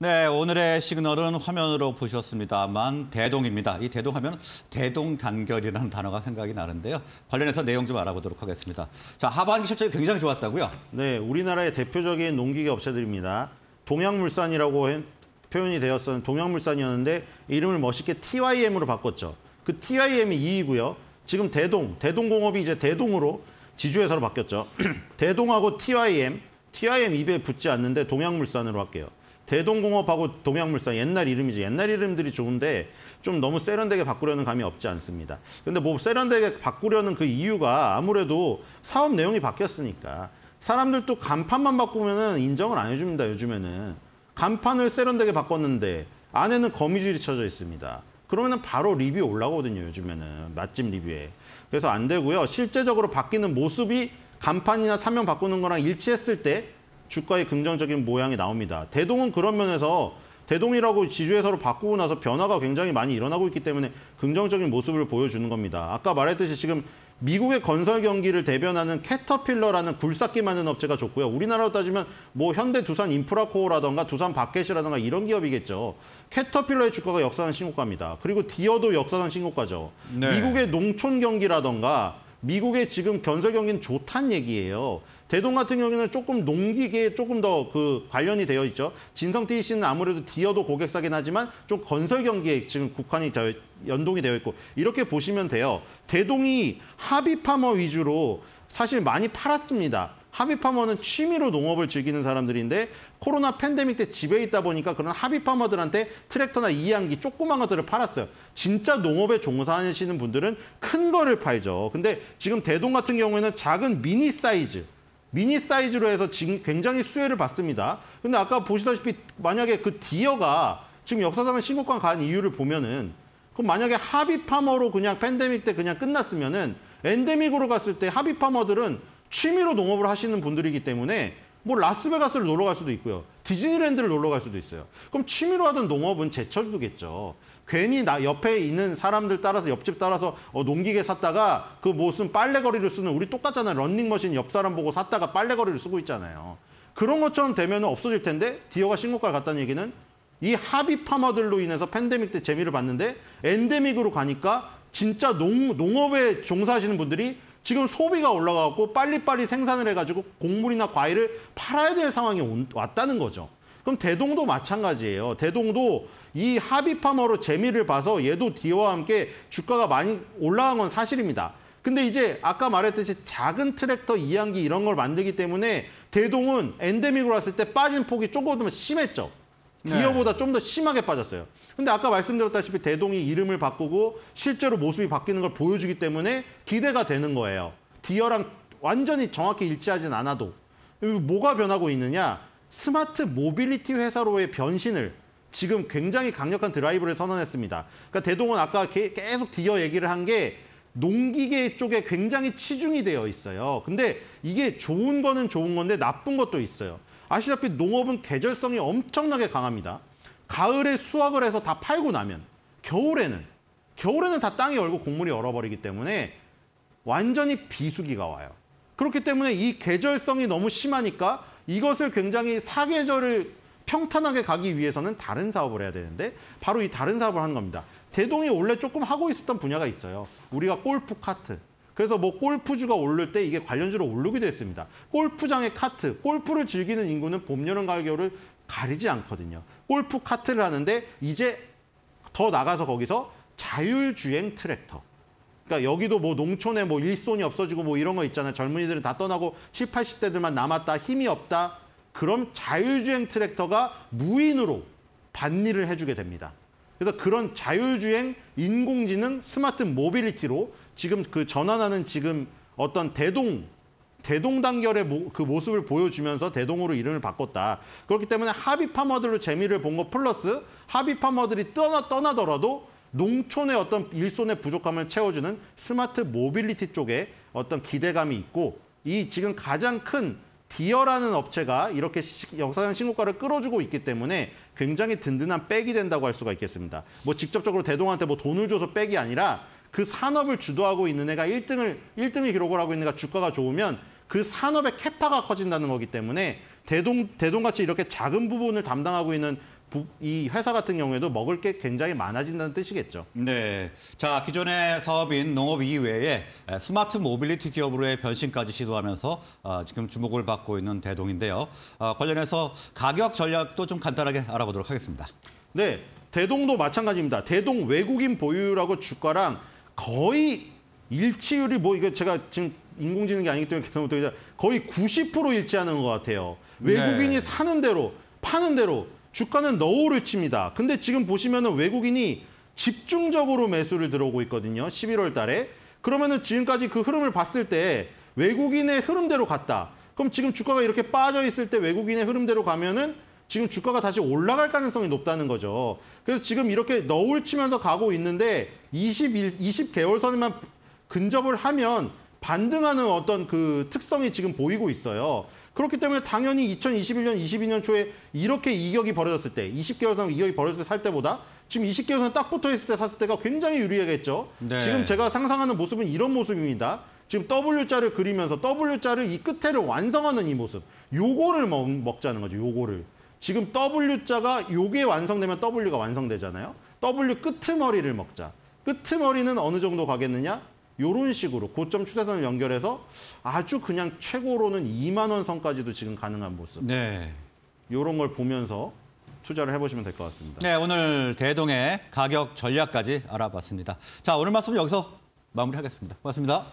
네, 오늘의 시그널은 화면으로 보셨습니다만 대동입니다. 이 대동하면 대동단결이라는 단어가 생각이 나는데요. 관련해서 내용 좀 알아보도록 하겠습니다. 자, 하반기 실적이 굉장히 좋았다고요? 네, 우리나라의 대표적인 농기계 업체들입니다. 동양물산이라고 해- 표현이 되었던 동양물산이었는데 이름을 멋있게 TYM으로 바꿨죠. 그 TYM이 2위고요. 지금 대동, 대동공업이 이제 대동으로 지주회사로 바뀌었죠. 대동하고 TYM, TYM 입에 붙지 않는데 동양물산으로 할게요. 대동공업하고 동양물산 옛날 이름이지 옛날 이름들이 좋은데 좀 너무 세련되게 바꾸려는 감이 없지 않습니다. 근데 뭐 세련되게 바꾸려는 그 이유가 아무래도 사업 내용이 바뀌었으니까. 사람들도 간판만 바꾸면은 인정을 안 해줍니다 요즘에는. 간판을 세련되게 바꿨는데 안에는 거미줄이 쳐져 있습니다. 그러면은 바로 리뷰 올라오거든요 요즘에는. 맛집 리뷰에. 그래서 안 되고요. 실제적으로 바뀌는 모습이 간판이나 사명 바꾸는 거랑 일치했을 때 주가의 긍정적인 모양이 나옵니다. 대동은 그런 면에서 대동이라고 지주회사로 바꾸고 나서 변화가 굉장히 많이 일어나고 있기 때문에 긍정적인 모습을 보여주는 겁니다. 아까 말했듯이 지금 미국의 건설 경기를 대변하는 캐터필러라는 굴삭기 만드는 업체가 좋고요. 우리나라로 따지면 뭐 현대 두산 인프라코어라던가 두산 바켓이라던가 이런 기업이겠죠. 캐터필러의 주가가 역사상 신고가입니다. 그리고 디어도 역사상 신고가죠. 네. 미국의 농촌 경기라던가 미국의 지금 건설 경기는 좋다는 얘기예요. 대동 같은 경우에는 조금 농기계에 조금 더 그 관련이 되어 있죠. 진성 TEC는 아무래도 디어도 고객사긴 하지만 좀 건설 경기에 지금 국한이 되어, 연동이 되어 있고 이렇게 보시면 돼요. 대동이 hobby farmer 위주로 사실 많이 팔았습니다. hobby farmer는 취미로 농업을 즐기는 사람들인데 코로나 팬데믹 때 집에 있다 보니까 그런 hobby farmer들한테 트랙터나 이양기 조그만 것들을 팔았어요. 진짜 농업에 종사하시는 분들은 큰 거를 팔죠. 근데 지금 대동 같은 경우에는 작은 미니 사이즈 미니 사이즈로 해서 지금 굉장히 수혜를 받습니다. 근데 아까 보시다시피 만약에 그 디어가 지금 역사상의 신고가 간 이유를 보면은 그럼 만약에 하비파머로 그냥 팬데믹 때 그냥 끝났으면은 엔데믹으로 갔을 때 하비파머들은 취미로 농업을 하시는 분들이기 때문에 뭐 라스베가스를 놀러 갈 수도 있고요. 디즈니랜드를 놀러 갈 수도 있어요. 그럼 취미로 하던 농업은 제쳐두겠죠. 괜히 나 옆에 있는 사람들 따라서 옆집 따라서 어, 농기계 샀다가 그 무슨 빨래거리를 쓰는 우리 똑같잖아요. 런닝머신 옆 사람 보고 샀다가 빨래거리를 쓰고 있잖아요. 그런 것처럼 되면 없어질 텐데 디어가 신고가를 갔다는 얘기는 이 hobby farmer들로 인해서 팬데믹 때 재미를 봤는데 엔데믹으로 가니까 진짜 농, 농업에 종사하시는 분들이 지금 소비가 올라가고 빨리빨리 생산을 해가지고 곡물이나 과일을 팔아야 될 상황이 온- 왔다는 거죠. 그럼 대동도 마찬가지예요. 대동도 이 hobby farmer로 재미를 봐서 얘도 디어와 함께 주가가 많이 올라간 건 사실입니다. 근데 이제 아까 말했듯이 작은 트랙터 이양기 이런 걸 만들기 때문에 대동은 엔데믹으로 왔을 때 빠진 폭이 조금 더 심했죠. 디어보다 좀 더 심하게 빠졌어요. 근데 아까 말씀드렸다시피 대동이 이름을 바꾸고 실제로 모습이 바뀌는 걸 보여주기 때문에 기대가 되는 거예요. 디어랑 완전히 정확히 일치하진 않아도 뭐가 변하고 있느냐? 스마트 모빌리티 회사로의 변신을 지금 굉장히 강력한 드라이브를 선언했습니다. 그러니까 대동은 아까 게- 계속 디어 얘기를 한 게 농기계 쪽에 굉장히 치중이 되어 있어요. 근데 이게 좋은 거는 좋은 건데 나쁜 것도 있어요. 아시다시피 농업은 계절성이 엄청나게 강합니다. 가을에 수확을 해서 다 팔고 나면 겨울에는 겨울에는 다 땅이 얼고 곡물이 얼어버리기 때문에 완전히 비수기가 와요. 그렇기 때문에 이 계절성이 너무 심하니까 이것을 굉장히 사계절을 평탄하게 가기 위해서는 다른 사업을 해야 되는데 바로 이 다른 사업을 하는 겁니다. 대동이 원래 조금 하고 있었던 분야가 있어요. 우리가 골프 카트. 그래서 뭐 골프주가 오를 때 이게 관련주로 오르기도 했습니다. 골프장의 카트, 골프를 즐기는 인구는 봄, 여름, 가을, 겨울을 가리지 않거든요. 골프 카트를 하는데 이제 더 나가서 거기서 자율주행 트랙터. 그러니까 여기도 뭐 농촌에 뭐 일손이 없어지고 뭐 이런 거 있잖아요. 젊은이들은 다 떠나고 7, 80대들만 남았다. 힘이 없다. 그럼 자율주행 트랙터가 무인으로 밭일을 해주게 됩니다. 그래서 그런 자율주행 인공지능 스마트 모빌리티로 지금 그 전환하는 지금 어떤 대동 대동 단결의 모, 그 모습을 보여주면서 대동으로 이름을 바꿨다. 그렇기 때문에 hobby farmer들로 재미를 본 거 플러스 hobby farmer들이 떠나 떠나더라도 농촌의 어떤 일손의 부족함을 채워주는 smart mobility 쪽에 어떤 기대감이 있고 이 지금 가장 큰 디어라는 업체가 이렇게 시- 역사상 신고가를 끌어주고 있기 때문에 굉장히 든든한 백이 된다고 할 수가 있겠습니다. 뭐 직접적으로 대동한테 뭐 돈을 줘서 백이 아니라 그 산업을 주도하고 있는 애가 1등을 1등을 기록을 하고 있는 애가 주가가 좋으면 그 산업의 capa가 커진다는 거기 때문에 대동 대동같이 이렇게 작은 부분을 담당하고 있는 부- 이 회사 같은 경우에도 먹을 게 굉장히 많아진다는 뜻이겠죠. 네. 자, 기존의 사업인 농업 이외에 에, smart mobility 기업으로의 변신까지 시도하면서 아, 지금 주목을 받고 있는 대동인데요. 아, 관련해서 가격 전략도 좀 간단하게 알아보도록 하겠습니다. 네, 대동도 마찬가지입니다. 대동 외국인 보유라고 주가랑 거의 일치율이 뭐 이거 제가 지금 인공지능이 아니기 때문에 계산 못하겠지만 거의 90% 일치하는 것 같아요. 외국인이 네. 사는 대로 파는 대로 주가는 너울을 칩니다. 근데 지금 보시면은 외국인이 집중적으로 매수를 들어오고 있거든요. 11월 달에. 그러면은 지금까지 그 흐름을 봤을 때 외국인의 흐름대로 갔다. 그럼 지금 주가가 이렇게 빠져 있을 때 외국인의 흐름대로 가면은 지금 주가가 다시 올라갈 가능성이 높다는 거죠. 그래서 지금 이렇게 너울 치면서 가고 있는데 21, 20개월 선에만 근접을 하면 반등하는 어떤 그 특성이 지금 보이고 있어요. 그렇기 때문에 당연히 2021년, 22년 초에 이렇게 이격이 벌어졌을 때, 20개월 선 이격이 벌어졌을 때 살 때보다 지금 20개월 선딱 붙어 있을 때 샀을 때가 굉장히 유리하겠죠. 네. 지금 제가 상상하는 모습은 이런 모습입니다. 지금 W자를 그리면서 W자를 이 끝에를 완성하는 이 모습. 요거를 먹, 먹자는 거죠. 요거를. 지금 W자가 요게 완성되면 W가 완성되잖아요. W 끄트머리를 먹자. 끄트머리는 어느 정도 가겠느냐? 요런 식으로 고점 추세선을 연결해서 아주 그냥 최고로는 2만 원 선까지도 지금 가능한 모습. 네. 요런 걸 보면서 투자를 해보시면 될 것 같습니다. 네, 오늘 대동의 가격 전략까지 알아봤습니다. 자, 오늘 말씀 여기서 마무리하겠습니다. 고맙습니다.